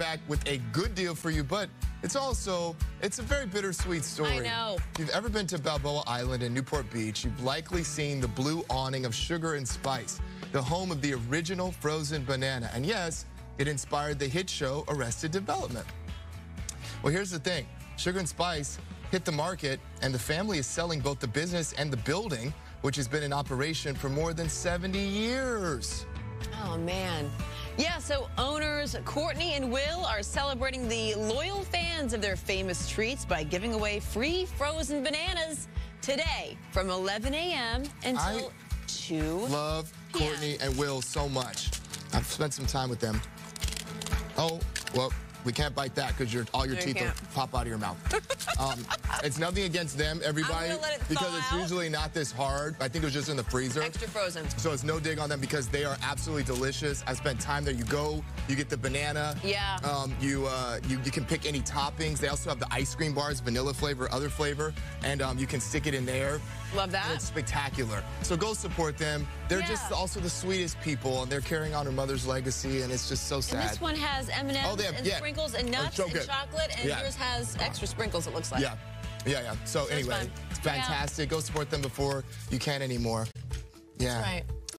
back with a good deal for you, but it's also, it's a very bittersweet story. I know. If you've ever been to Balboa Island in Newport Beach, you've likely seen the blue awning of Sugar and Spice, the home of the original frozen banana. And yes, it inspired the hit show Arrested Development. Well, here's the thing. Sugar and Spice hit the market, and the family is selling both the business and the building, which has been in operation for more than 70 years. Oh, man. Yeah, so owners Courtney and Will are celebrating the loyal fans of their famous treats by giving away free frozen bananas today from 11 a.m. until I 2. Love Courtney and Will so much. I've spent some time with them. Oh, well, we can't bite that because all your No, you teeth will pop out of your mouth. um, it's nothing against them, everybody, let it because thaw it's out. usually not this hard. I think it was just in the freezer. Extra frozen. So it's no dig on them because they are absolutely delicious. I spent time there. You go, you get the banana. Yeah. Um, you, uh, you you can pick any toppings. They also have the ice cream bars, vanilla flavor, other flavor, and um, you can stick it in there. Love that. And it's spectacular. So go support them. They're Yeah. just also the sweetest people, and they're carrying on her mother's legacy, and it's just so And sad. this one has M&Ms Oh, they have- yeah. Sprinkles and nuts so and chocolate, and Yeah. yours has extra sprinkles, it looks like. yeah, yeah, yeah. So, it's anyway, it's fantastic. Go support them before you can anymore. Yeah. Right.